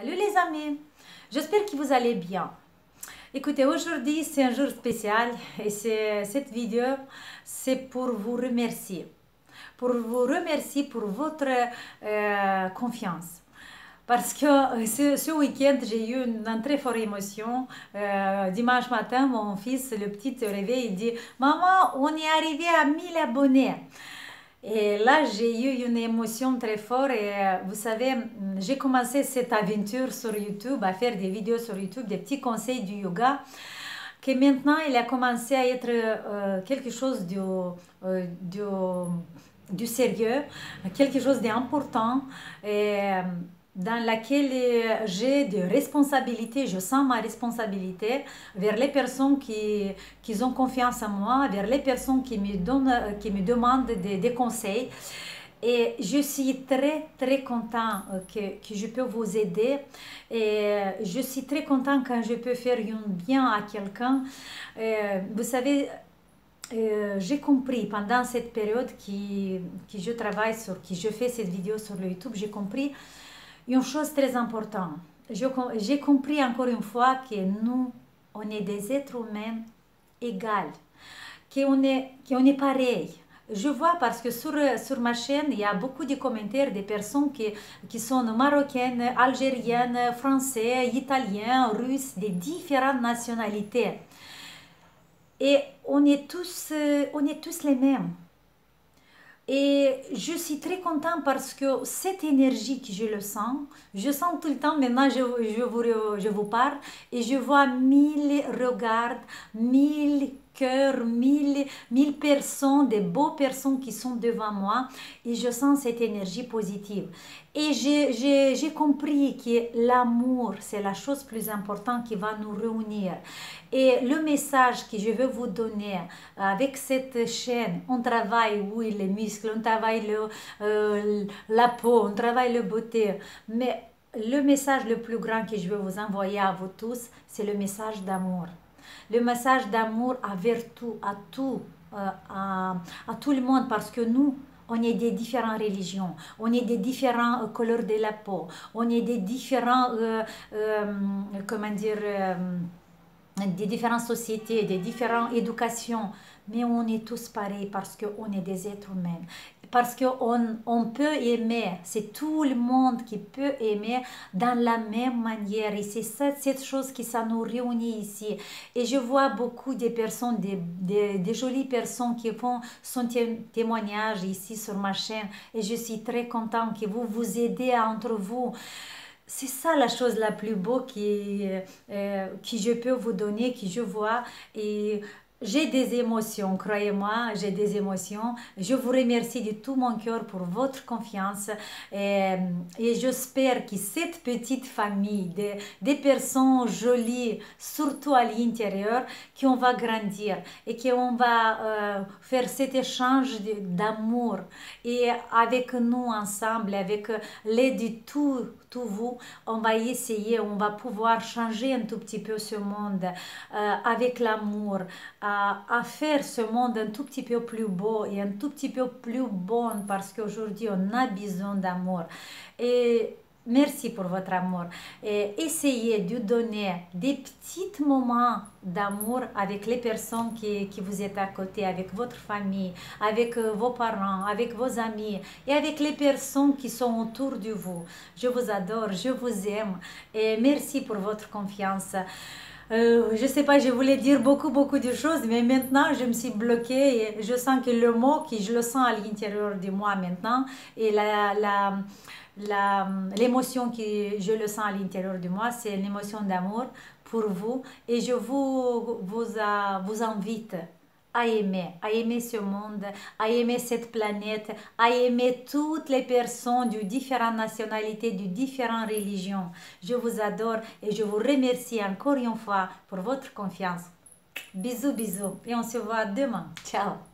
Salut les amis, j'espère que vous allez bien. Écoutez, aujourd'hui c'est un jour spécial et cette vidéo c'est pour vous remercier. Pour vous remercier pour votre euh, confiance. Parce que euh, ce, week-end, j'ai eu une, très forte émotion. Euh, dimanche matin, mon fils, le petit, se réveille et dit Maman, on est arrivé à 1000 abonnés. Et là, j'ai eu une émotion très forte et euh, vous savez, j'ai commencé cette aventure sur YouTube, à faire des vidéos sur YouTube, des petits conseils du yoga, que maintenant, il a commencé à être euh, quelque chose de, euh, du sérieux, quelque chose d'important. Et dans laquelle euh, j'ai des responsabilités, je sens ma responsabilité vers les personnes qui, qui ont confiance en moi, vers les personnes qui me, donnent, qui me demandent des, des conseils. Et je suis très, très content euh, que, que, je peux vous aider. Et euh, je suis très content quand je peux faire un bien à quelqu'un. Vous savez, j'ai compris pendant cette période qui, qui je travaille sur, qui je fais cette vidéo sur YouTube, j'ai compris une chose très importante, j'ai compris encore une fois que nous, on est des êtres humains égaux, qu'on est, qu'on est pareil. Je vois parce que sur, sur ma chaîne, il y a beaucoup de commentaires des personnes qui, qui sont marocaines, algériennes, français, italiens, russes, des différentes nationalités. Et on est tous, on est tous les mêmes. Et je suis très contente parce que cette énergie que je le sens, je sens tout le temps, maintenant je, je, vous, je vous parle, et je vois mille regards, mille cœurs, mille, mille personnes, des beaux personnes qui sont devant moi, et je sens cette énergie positive. Et j'ai compris que l'amour, c'est la chose plus importante qui va nous réunir. Et le message que je veux vous donner avec cette chaîne, on travaille, oui, les muscles, on travaille le, euh, la peau, on travaille la beauté, mais le message le plus grand que je veux vous envoyer à vous tous, c'est le message d'amour. Le message d'amour envers tout, à tout, euh, à, à tout le monde, parce que nous, on est des différentes religions, on est des différentes euh, couleurs de la peau, on est des différents, euh, euh, comment dire, des différentes sociétés, des différentes éducations, mais on est tous pareils parce qu'on est des êtres humains parce qu'on on peut aimer, c'est tout le monde qui peut aimer dans la même manière. Et c'est cette chose qui ça nous réunit ici. Et je vois beaucoup de personnes, des, jolies personnes qui font son témoignage ici sur ma chaîne. Et je suis très contente que vous vous aidez entre vous c'est ça la chose la plus beau qui, euh, qui je peux vous donner, qui je vois. Et j'ai des émotions, croyez-moi, j'ai des émotions. Je vous remercie de tout mon cœur pour votre confiance et, et j'espère que cette petite famille, des, des personnes jolies, surtout à l'intérieur, qu'on va grandir et qu'on va euh, faire cet échange d'amour. Et avec nous ensemble, avec l'aide de tout, tout vous, on va essayer, on va pouvoir changer un tout petit peu ce monde euh, avec l'amour à, faire ce monde un tout petit peu plus beau et un tout petit peu plus bon parce qu'aujourd'hui on a besoin d'amour. Et Merci pour votre amour. Et essayez de donner des petits moments d'amour avec les personnes qui, qui, vous êtes à côté, avec votre famille, avec euh, vos parents, avec vos amis et avec les personnes qui sont autour de vous. Je vous adore, je vous aime et merci pour votre confiance. Euh, je sais pas, je voulais dire beaucoup, beaucoup de choses, mais maintenant, je me suis bloquée je sens que le mot, qui je le sens à l'intérieur de moi maintenant, et la, la, l'émotion que je le sens à l'intérieur de moi, c'est l'émotion d'amour pour vous. Et je vous, vous, vous invite à aimer, à aimer ce monde, à aimer cette planète, à aimer toutes les personnes de différentes nationalités, de différentes religions. Je vous adore et je vous remercie encore une fois pour votre confiance. Bisous, bisous et on se voit demain. Ciao